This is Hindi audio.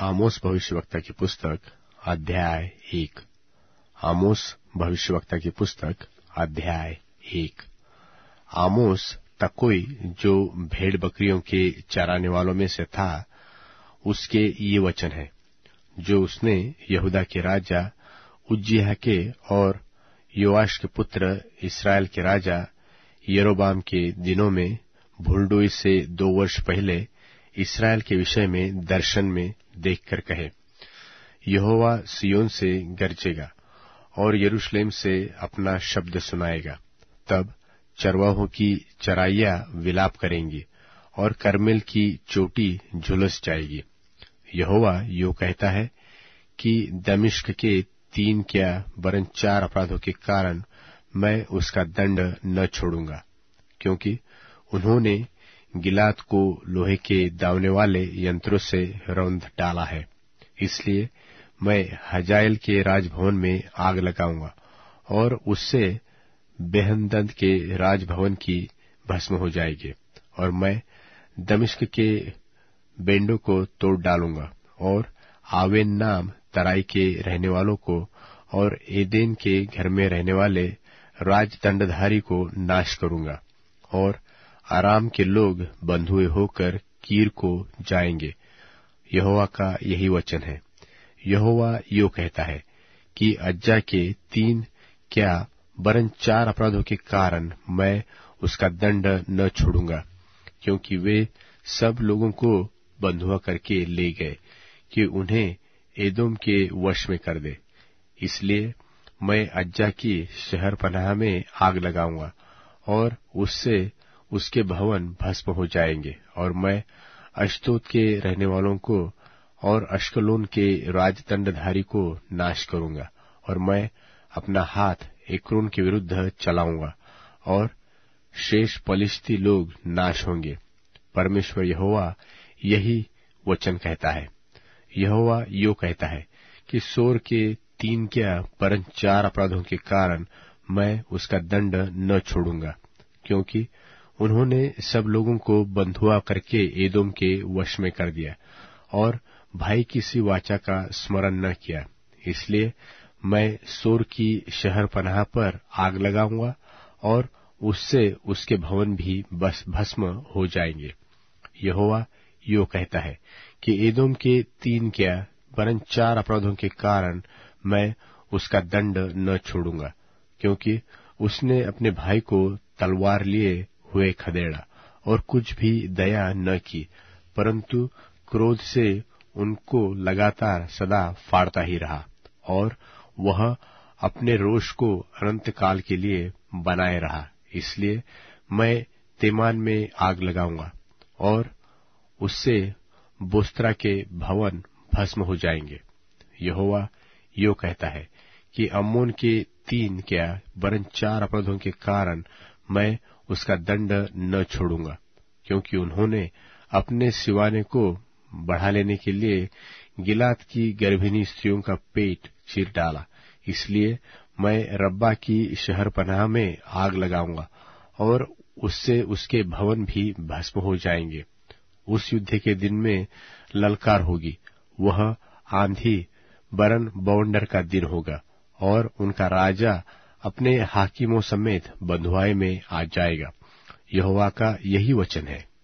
आमोस भविष्यवक्ता की पुस्तक, अध्याय एक। आमोस भविष्यवक्ता की पुस्तक, अध्याय एक। आमोस तकोई, जो भेड़ बकरियों के चराने वालों में से था, उसके ये वचन है। जो उसने यहूदा के राजा उज्जिया के और योआश के पुत्र इसराइल के राजा यरोबाम के दिनों में, भूलडोई से दो वर्ष पहले, इसराइल के विषय में दर्शन में देखकर कहे, यहोवा सियोन से गरजेगा और यरूशलेम से अपना शब्द सुनाएगा। तब चरवाहों की चराइया विलाप करेंगी और करमेल की चोटी झुलस जाएगी। यहोवा यो कहता है कि दमिश्क के तीन क्या वरन चार अपराधों के कारण मैं उसका दंड न छोड़ूँगा, क्योंकि उन्होंने गिलात को लोहे के दावने वाले यंत्रों से रौंद डाला है। इसलिए मैं हजायल के राजभवन में आग लगाऊँगा और उससे बेहनदंद के राजभवन की भस्म हो जाएगी और मैं दमिश्क के बेंडों को तोड़ डालूँगा और आवेन नाम तराई के रहने वालों को और एदेन के घर में रहने वाले राजदंडधारी को नाश करूँगा और आराम के लोग बंधुए होकर कीर को जाएँगे। यहोवा का यही वचन है। यहोवा यो कहता है कि अज्जा के तीन क्या बरन चार अपराधों के कारण मैं उसका दंड न छोड़ूँगा, क्योंकि वे सब लोगों को बंधुआ करके ले गए कि उन्हें एदोम के वश में कर दे। इसलिए मैं अज्जा की शहर पनाह में आग लगाऊँगा और उससे उसके भवन भस्म हो जाएँगे और मैं अश्तोत के रहने वालों को और अश्कलोन के राजदंडधारी को नाश करूँगा और मैं अपना हाथ एक्रोन के विरुद्ध चलाऊँगा और शेष पलिश्ती लोग नाश होंगे। परमेश्वर यहोवा यही वचन कहता है। यहोवा यो कहता है कि सोर के तीन क्या परन चार अपराधों के कारण मैं उसका दंड न छोड़ूँगा, क्योंकि उन्होंने सब लोगों को बंधुआ करके एदोम के वश में कर दिया और भाई की सी वाचा का स्मरण न किया। इसलिए मैं सोर की शहर पनाह पर आग लगाऊँगा और उससे उसके भवन भी बस भस्म हो जाएँगे। यहोवा यो कहता है कि एदोम के तीन क्या, वरन चार अपराधों के कारण मैं उसका दंड न छोड़ूँगा, क्योंकि उसने अपने भाई को तलवार लिए हुए खदेड़ा, और कुछ भी दया न की, परंतु क्रोध से उनको लगातार सदा फाड़ता ही रहा, और वह अपने रोष को अनंत काल के लिए बनाए रहा, इसलिए मैं तेमान में आग लगाऊँगा, और उससे बोस्त्रा के भवन भस्म हो जाएँगे। यहोवा यो कहता है कि अम्मोन के तीन क्या, वरन चार अपराधों के कारण मैं उसका दंड न छोड़ूँगा, क्योंकि उन्होंने अपने सिवाने को बढ़ा लेने के लिए गिलात की गर्भिणी स्त्रियों का पेट चीर डाला। इसलिए मैं रब्बा की शहर पनाह में आग लगाऊँगा और उससे उसके भवन भी भस्म हो जाएँगे। उस युद्ध के दिन में ललकार होगी। वह आंधी बरन बवंडर का दिन होगा और उनका राजा अपने हाकिमों समेत बंधुआई में आ जाएगा। यहोवा का यही वचन है।